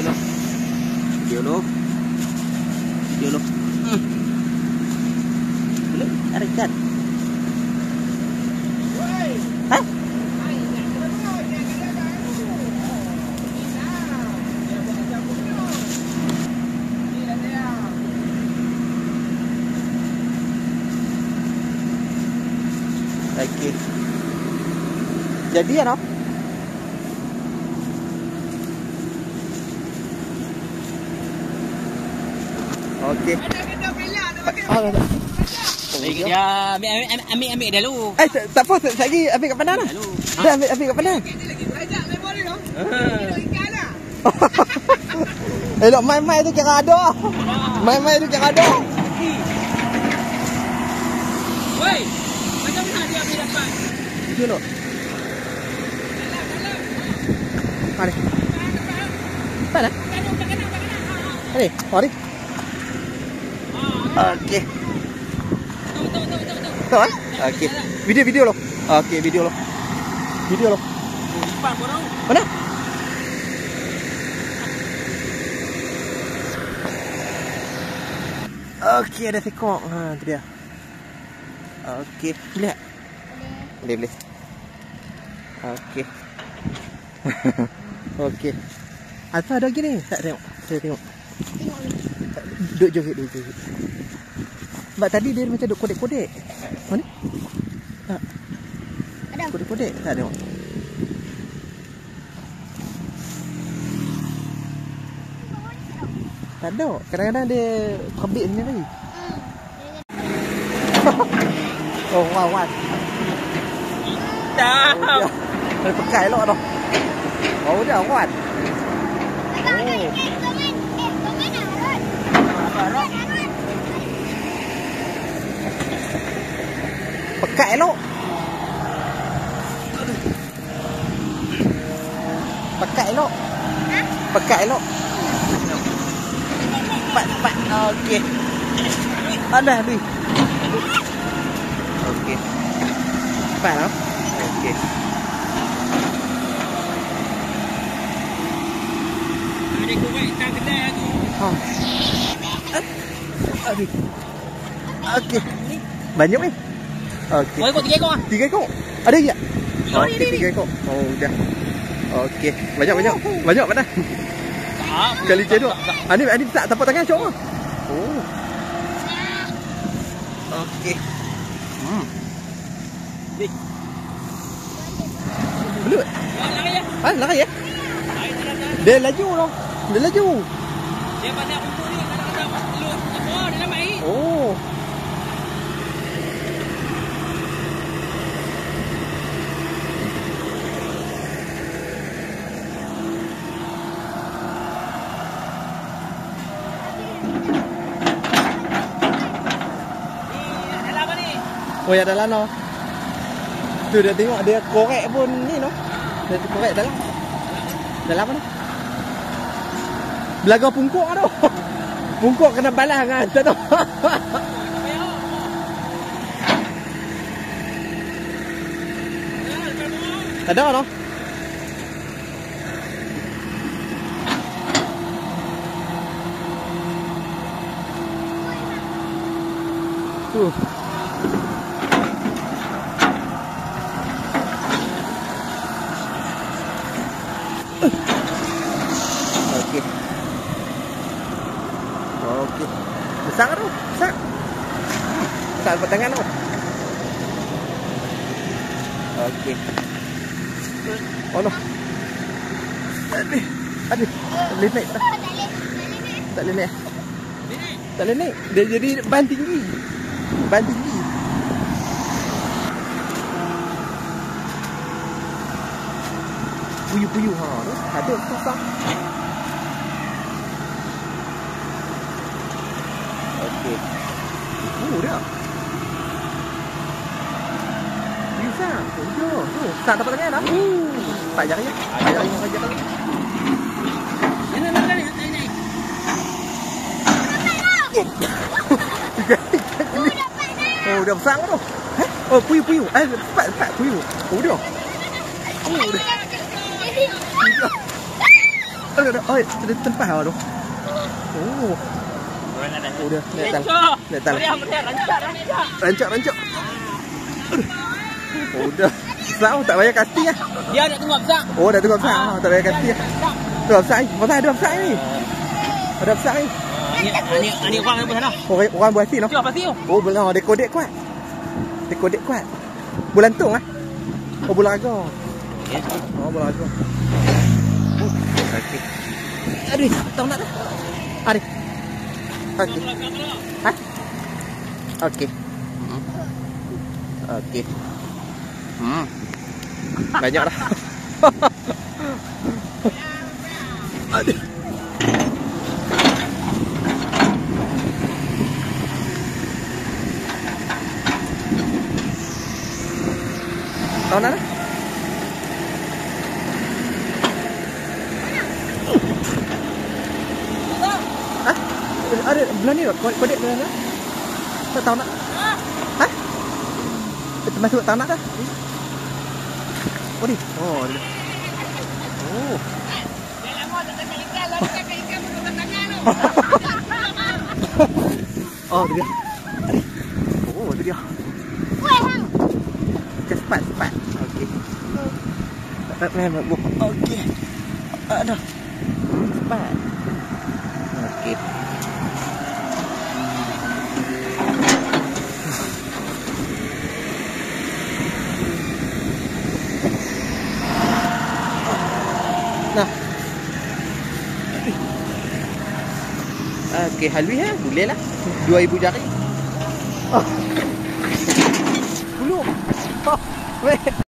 Lo. Video lo. Video lo. Hmm. Boleh? Ikan. Hah? Okey. Jadi ya, no? Okey. Tak, tak. Baik dia ambil ambil ambil, ambil dah lu. Eh, tak, tak apa. Saya lagi ambil kat pandang dah. Lalu. Dah ambil, ambil kat pandang. Eh, dok main-main tu kira ada. Main-main tu kira ada. Woi. Macam mana dia ambil dapat? Itu lo. Mari. Mana? Mari, mari. Okey. Betul betul betul. Tahu eh? Okey. Video video lo. Okey, video lo. Video lo. Mana? Okey, ada tekok. Ha, tu dia. Okey, boleh tak? Boleh, boleh. Okey. Okey. Alfa ada lagi ni? Tak tengok. Saya tengok. Duduk joget, duduk joget. Sebab tadi dia macam duduk kodek-kodek. Mana? Tak. Ada. Kodek-kodek. Tak tengok. Tak ada. Kadang-kadang dia terbit sendiri. oh, wow, wow. Dah. Oh, dia. Ada pekai elok tu. Oh, dia wan. Pekat elok. Pekat elok. Pekat elok. Cepat, cepat. Okey. Ada ni. Okey. Cepat lah. Okey. Ada korek tang kedai tu. Ha. Aduh. Okey. Banyak ni? Okey. Oh, ikut tiga ekor ah. Tiga ekor? Ada ya? Oh, Okey, ni, ni, tiga ekor. Oh, dah. Okey. Banyak, banyak. Banyak mana? Tak. Kali cedok. Ah, ni, ni tak tapak tangan cok. Oh. Okey. Hmm. Eh. Belut. Lari ya. Ah, lari ya? Dia laju loh. Dia laju. Dia banyak untuk ni kadang-kadang lut. Oh, dia dalam air. Oh. Ni dalam apa ni? Oh, ya dalam no. Tu dia tengok dia korek pun ni no. Dia korek dalam. Dalam mana? Belaga pungkuk tu. Pungkuk kena balas dengan tu. tu. Tak ada no. Tu. Okey. Okey. Besar tu. Besar. Besar lepas tangan tu. Okey. Oh no. Aduh. Aduh. Tak boleh naik tak? Tak boleh naik. Tak boleh naik. Dia jadi ban tinggi. Ban tinggi. Puyuh-puyuh ha tu. Ada susah. Okey. Oh dia. Bisa. Oh dia. Tu. Tak dapat tangan dah. Uh. Tak jari ya. Tak jari saja kali. Ni ni ni ni ni. ni. Tiga tiga kali. Oh dah besar tu. Hah? Oh puyuh-puyuh. Eh cepat cepat puyuh. Oh dia. Oh dia. Oh, ada tempat lah tu. Oh, oh dia naik tal. Naik tal. Rancak, rancak. Oh, dah. Sebab tak payah kasih lah. Dia nak tunggu besar. Oh, dah tengok besar. Oh, tak payah kasih lah. Tu besar ni. Pasal ada besar ni. Ada besar ni. Ni, ni, ni orang yang sana. Orang, orang buat sini. Siapa pasti tu? Oh, belah dia kodek kuat. Dia kodek kuat. Bulan tung ah. Oh, bulan agak. Oh, agak. Oh, okey. Aduh, tak nak dah. Okey. Ha? Okey. Hmm. Okey. Hmm. Banyak dah. Aduh. Tahu nak dah? Hah? Ada belah ni kod kodek belah ni. Tak tahu nak. Hah? Termasuk tahu nak dah. Oh ni. Oh. Dia. Oh. Oh, tu dia. Oh, tu dia. Cepat, cepat. Okey. Tak payah nak buka. Okey. Ada. Cepat. Okey. Nah. Okey, halui ha. Boleh lah. 2000 jari. Oh. Belum. Oh, wait.